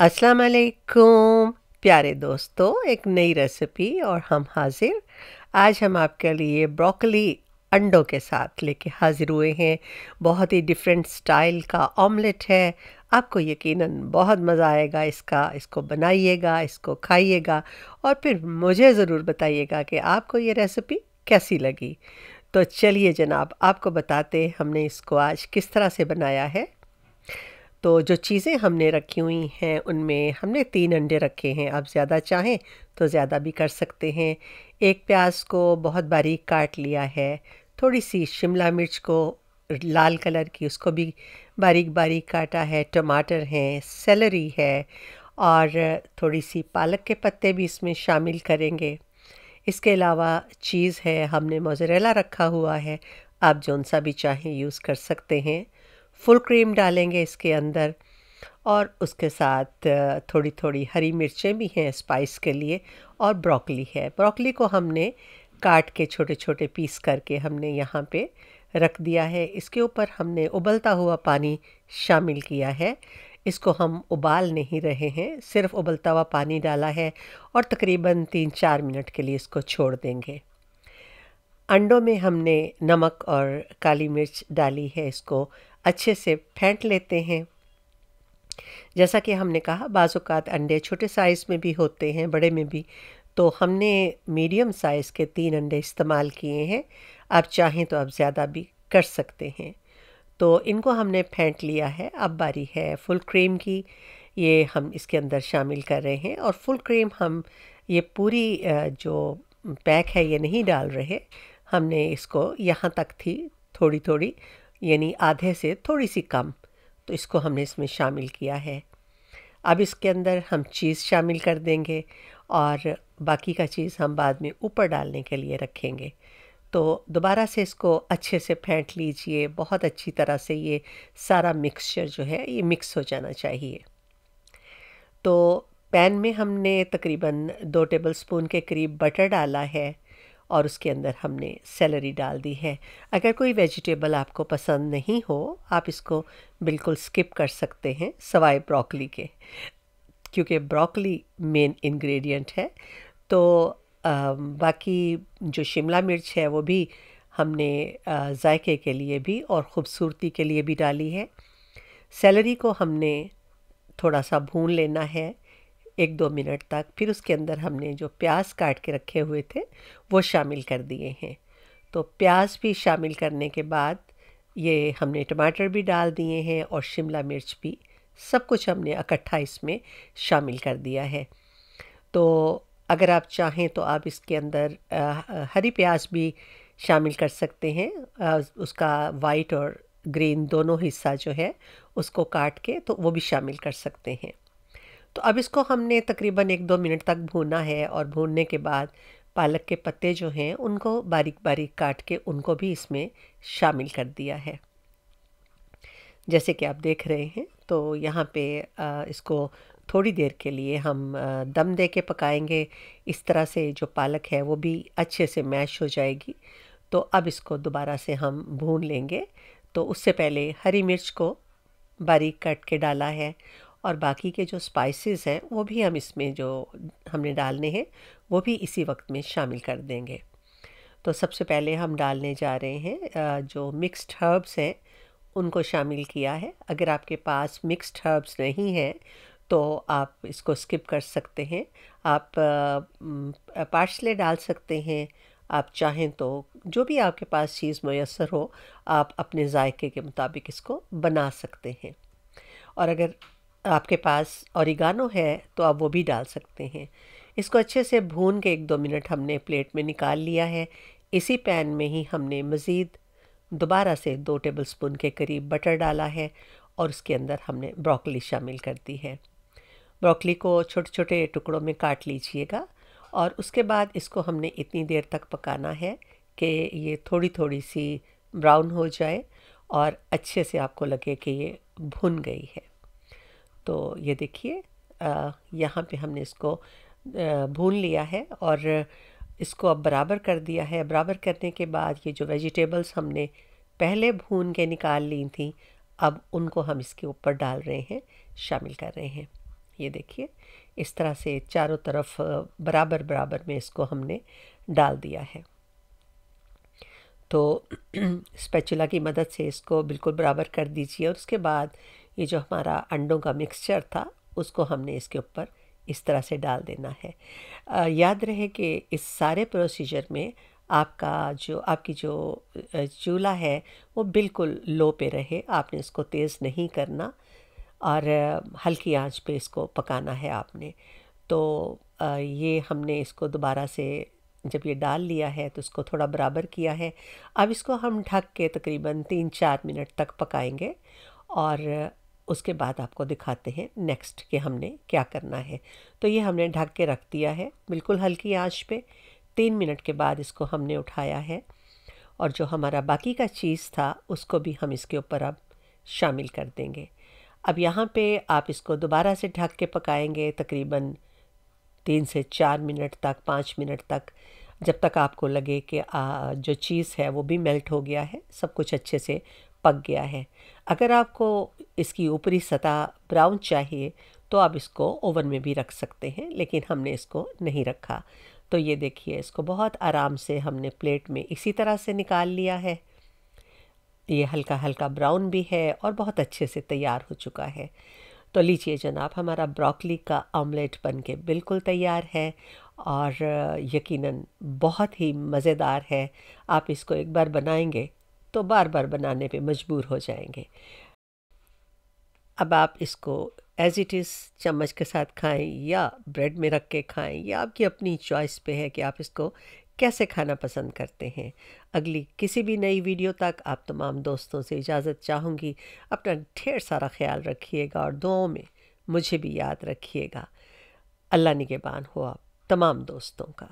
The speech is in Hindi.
अस्सलाम वालेकुम प्यारे दोस्तों, एक नई रेसिपी और हम हाजिर। आज हम आपके लिए ब्रोकली अंडों के साथ लेके हाजिर हुए हैं। बहुत ही डिफरेंट स्टाइल का ऑमलेट है। आपको यकीनन बहुत मज़ा आएगा इसका। इसको बनाइएगा, इसको खाइएगा और फिर मुझे ज़रूर बताइएगा कि आपको ये रेसिपी कैसी लगी। तो चलिए जनाब, आपको बताते हमने इसको आज किस तरह से बनाया है। तो जो चीज़ें हमने रखी हुई हैं, उनमें हमने तीन अंडे रखे हैं। आप ज़्यादा चाहें तो ज़्यादा भी कर सकते हैं। एक प्याज को बहुत बारीक काट लिया है। थोड़ी सी शिमला मिर्च को लाल कलर की, उसको भी बारीक बारीक काटा है। टमाटर हैं, सेलरी है और थोड़ी सी पालक के पत्ते भी इसमें शामिल करेंगे। इसके अलावा चीज़ है, हमने मोजरेला रखा हुआ है। आप जौन सा भी चाहें यूज़ कर सकते हैं। फुल क्रीम डालेंगे इसके अंदर और उसके साथ थोड़ी थोड़ी हरी मिर्चें भी हैं स्पाइस के लिए और ब्रोकली है। ब्रोकली को हमने काट के छोटे छोटे पीस करके हमने यहाँ पे रख दिया है। इसके ऊपर हमने उबलता हुआ पानी शामिल किया है। इसको हम उबाल नहीं रहे हैं, सिर्फ़ उबलता हुआ पानी डाला है और तकरीबन तीन चार मिनट के लिए इसको छोड़ देंगे। अंडों में हमने नमक और काली मिर्च डाली है इसको। अच्छे से फेंट लेते हैं। जैसा कि हमने कहा बाज़ात अंडे छोटे साइज़ में भी होते हैं, बड़े में भी। तो हमने मीडियम साइज़ के तीन अंडे इस्तेमाल किए हैं। आप चाहें तो आप ज़्यादा भी कर सकते हैं। तो इनको हमने फेंट लिया है। अब बारी है फुल क्रीम की। ये हम इसके अंदर शामिल कर रहे हैं और फुल क्रीम हम ये पूरी जो पैक है, ये नहीं डाल रहे। हमने इसको यहाँ तक थी थोड़ी थोड़ी यानी आधे से थोड़ी सी कम तो इसको हमने इसमें शामिल किया है। अब इसके अंदर हम चीज़ शामिल कर देंगे और बाकी का चीज़ हम बाद में ऊपर डालने के लिए रखेंगे। तो दोबारा से इसको अच्छे से फेंट लीजिए, बहुत अच्छी तरह से ये सारा मिक्सचर जो है, ये मिक्स हो जाना चाहिए। तो पैन में हमने तकरीबन दो टेबल स्पून के करीब बटर डाला है। और उसके अंदर हमने सेलरी डाल दी है। अगर कोई वेजिटेबल आपको पसंद नहीं हो आप इसको बिल्कुल स्किप कर सकते हैं सवाए ब्रोकली के क्योंकि ब्रोकली मेन इंग्रेडिएंट है। तो आ, बाकी जो शिमला मिर्च है वो भी हमने जायके के लिए भी और ख़ूबसूरती के लिए भी डाली है। सेलरी को हमने थोड़ा सा भून लेना है। एक दो मिनट तक फिर उसके अंदर हमने जो प्याज काट के रखे हुए थे, वो शामिल कर दिए हैं। तो प्याज भी शामिल करने के बाद ये हमने टमाटर भी डाल दिए हैं और शिमला मिर्च भी, सब कुछ हमने इकट्ठा इसमें शामिल कर दिया है। तो अगर आप चाहें तो आप इसके अंदर हरी प्याज भी शामिल कर सकते हैं। उसका वाइट और ग्रीन दोनों हिस्सा जो है, उसको काट के तो वो भी शामिल कर सकते हैं। तो अब इसको हमने तकरीबन एक दो मिनट तक भूना है और भूनने के बाद पालक के पत्ते जो हैं, उनको बारीक बारीक काट के उनको भी इसमें शामिल कर दिया है। जैसे कि आप देख रहे हैं तो यहाँ पे इसको थोड़ी देर के लिए हम दम दे के पकाएँगे। इस तरह से जो पालक है, वो भी अच्छे से मैश हो जाएगी। तो अब इसको दोबारा से हम भून लेंगे। तो उससे पहले हरी मिर्च को बारीक कट के डाला है और बाकी के जो स्पाइसेस हैं, वो भी हम इसमें जो हमने डालने हैं, वो भी इसी वक्त में शामिल कर देंगे। तो सबसे पहले हम डालने जा रहे हैं जो मिक्स्ड हर्ब्स हैं, उनको शामिल किया है। अगर आपके पास मिक्स्ड हर्ब्स नहीं हैं तो आप इसको स्किप कर सकते हैं। आप पार्सले डाल सकते हैं। आप चाहें तो जो भी आपके पास चीज़ मैसर हो, आप अपने जायके के मुताबिक इसको बना सकते हैं। और अगर आपके पास औरिगानो है तो आप वो भी डाल सकते हैं। इसको अच्छे से भून के एक दो मिनट हमने प्लेट में निकाल लिया है। इसी पैन में ही हमने मज़ीद दोबारा से दो टेबल स्पून के करीब बटर डाला है और उसके अंदर हमने ब्रोकली शामिल कर दी है। ब्रोकली को छोटे छोटे टुकड़ों में काट लीजिएगा और उसके बाद इसको हमने इतनी देर तक पकाना है कि ये थोड़ी थोड़ी सी ब्राउन हो जाए और अच्छे से आपको लगे कि ये भुन गई है। तो ये देखिए यहाँ पे हमने इसको भून लिया है और इसको अब बराबर कर दिया है। बराबर करने के बाद ये जो वेजिटेबल्स हमने पहले भून के निकाल ली थी, अब उनको हम इसके ऊपर डाल रहे हैं, शामिल कर रहे हैं। ये देखिए, इस तरह से चारों तरफ़ बराबर बराबर में इसको हमने डाल दिया है। तो स्पैचुला की मदद से इसको बिल्कुल बराबर कर दीजिए और उसके बाद ये जो हमारा अंडों का मिक्सचर था उसको हमने इसके ऊपर इस तरह से डाल देना है। आ, याद रहे कि इस सारे प्रोसीजर में आपका जो आपकी जो चूल्हा है वो बिल्कुल लो पे रहे आपने इसको तेज़ नहीं करना और हल्की आँच पे इसको पकाना है आपने। तो ये हमने इसको दोबारा से जब ये डाल लिया है तो इसको थोड़ा बराबर किया है। अब इसको हम ढक के तकरीबन तीन चार मिनट तक पकाएँगे और उसके बाद आपको दिखाते हैं नेक्स्ट कि हमने क्या करना है। तो ये हमने ढक के रख दिया है, बिल्कुल हल्की आँच पे। तीन मिनट के बाद इसको हमने उठाया है और जो हमारा बाकी का चीज़ था, उसको भी हम इसके ऊपर अब शामिल कर देंगे। अब यहाँ पे आप इसको दोबारा से ढक के पकाएँगे तकरीबन तीन से चार मिनट तक, पाँच मिनट तक, जब तक आपको लगे कि जो चीज़ है वो भी मेल्ट हो गया है, सब कुछ अच्छे से पक गया है। अगर आपको इसकी ऊपरी सतह ब्राउन चाहिए तो आप इसको ओवन में भी रख सकते हैं, लेकिन हमने इसको नहीं रखा। तो ये देखिए, इसको बहुत आराम से हमने प्लेट में इसी तरह से निकाल लिया है। ये हल्का हल्का ब्राउन भी है और बहुत अच्छे से तैयार हो चुका है। तो लीजिए जनाब, हमारा ब्रोकली का ऑमलेट बन के बिल्कुल तैयार है और यकीनन बहुत ही मज़ेदार है। आप इसको एक बार बनाएँगे तो बार बार बनाने पे मजबूर हो जाएँगे। अब आप इसको एज़ इट इज़ चम्मच के साथ खाएँ या ब्रेड में रख के खाएँ, या आपकी अपनी चॉइस पे है कि आप इसको कैसे खाना पसंद करते हैं। अगली किसी भी नई वीडियो तक आप तमाम दोस्तों से इजाज़त चाहूँगी। अपना ढेर सारा ख्याल रखिएगा और दुआओं में मुझे भी याद रखिएगा। अल्लाह निगेबान हो आप तमाम दोस्तों का।